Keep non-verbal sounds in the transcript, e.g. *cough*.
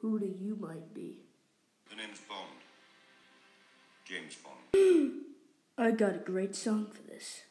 who do you might be? The name's Bond. James Bond. *gasps* I got a great song for this.